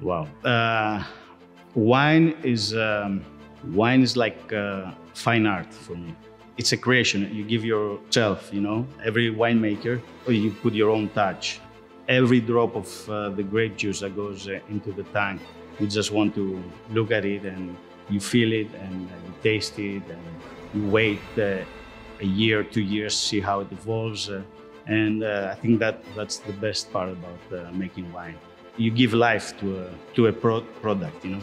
Wow. Uh, wine is um, wine is like uh, fine art for me. It's a creation. You give yourself, you know. Every winemaker, you put your own touch. Every drop of uh, the grape juice that goes uh, into the tank, you just want to look at it and you feel it and uh, you taste it and you wait uh, a year, two years, see how it evolves. And uh, I think that that's the best part about uh, making wine. You give life to a, to a pro- product, you know.